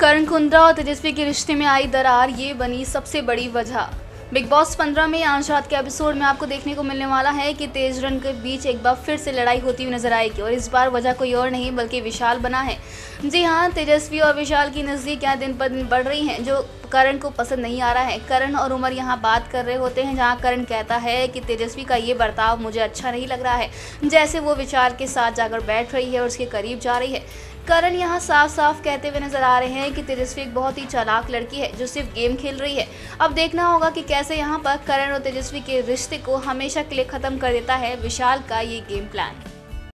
करण कुंद्रा और तेजस्वी के रिश्ते में आई दरार, ये बनी सबसे बड़ी वजह। बिग बॉस 15 में आज रात के एपिसोड में आपको देखने को मिलने वाला है कि तेज रन के बीच एक बार फिर से लड़ाई होती हुई नज़र आएगी और इस बार वजह कोई और नहीं, बल्कि विशाल बना है। जी हाँ तेजस्वी और विशाल की नज़दीकियाँ दिन पर दिन बढ़ रही हैं, जो करण को पसंद नहीं आ रहा है। करण और उमर यहाँ बात कर रहे होते हैं, जहाँ करण कहता है कि तेजस्वी का ये बर्ताव मुझे अच्छा नहीं लग रहा है। जैसे वो विशाल के साथ जाकर बैठ रही है और उसके करीब जा रही है। करण यहाँ साफ़ साफ़ कहते हुए नज़र आ रहे हैं कि तेजस्वी एक बहुत ही चालाक लड़की है, जो सिर्फ़ गेम खेल रही है। अब देखना होगा कि कैसे यहाँ पर करण और तेजस्वी के रिश्ते को हमेशा के लिए खत्म कर देता है विशाल का ये गेम प्लान